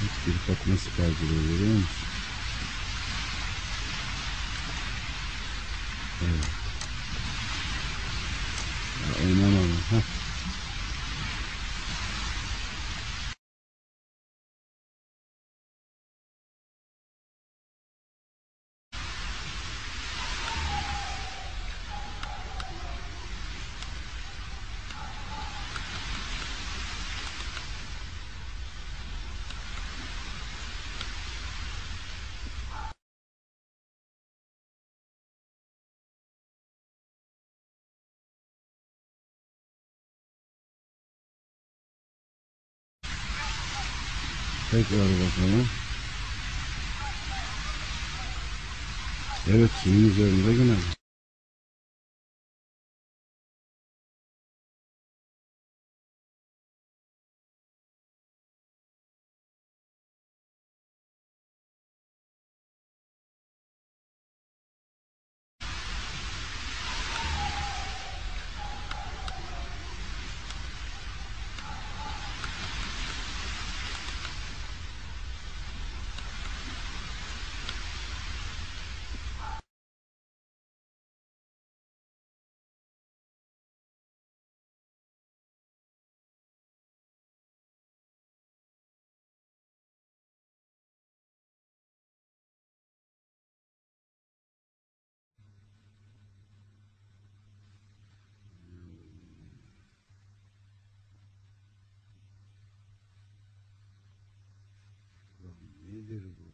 Bir bak nasıl kaldırıyor görüyor musun? Evet. Ya oynamadım. Heh. Tekrar bakalım. Evet suyun üzerinde yine. yediribu.